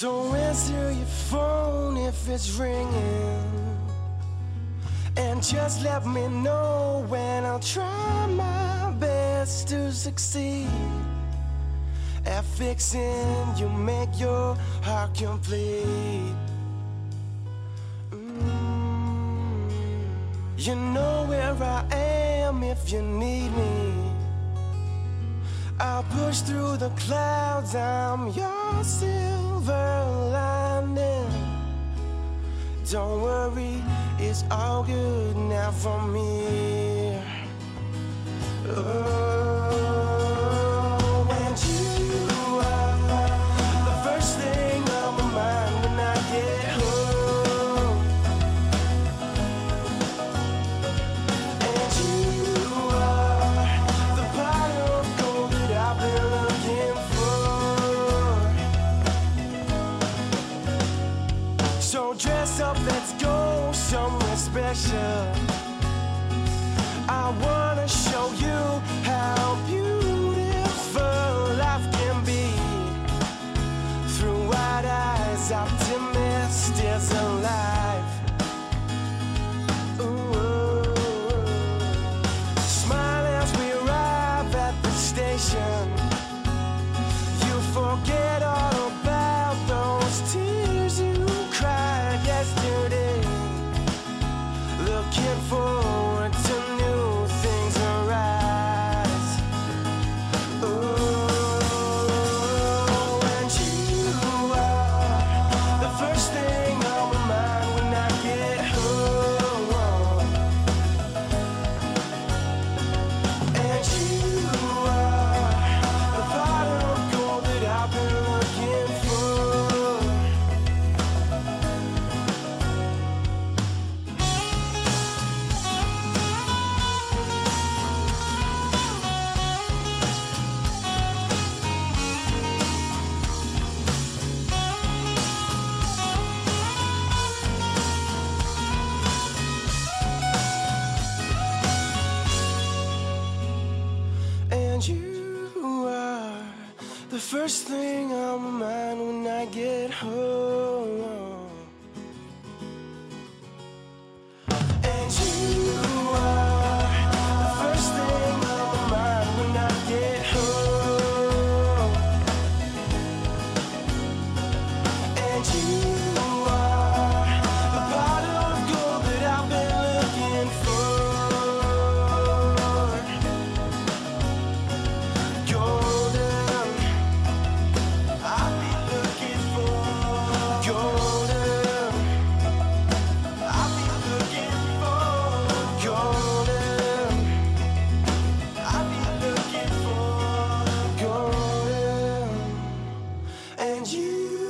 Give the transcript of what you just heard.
So answer your phone if it's ringing. And just let me know when I'll try my best to succeed at fixing you make your heart complete. Mm. You know where I am if you need me. I'll push through the clouds, I'm your Don't worry, it's all good now for me. So dress up, let's go somewhere special. I wanna show you Forward The first thing on my mind when I get home. and you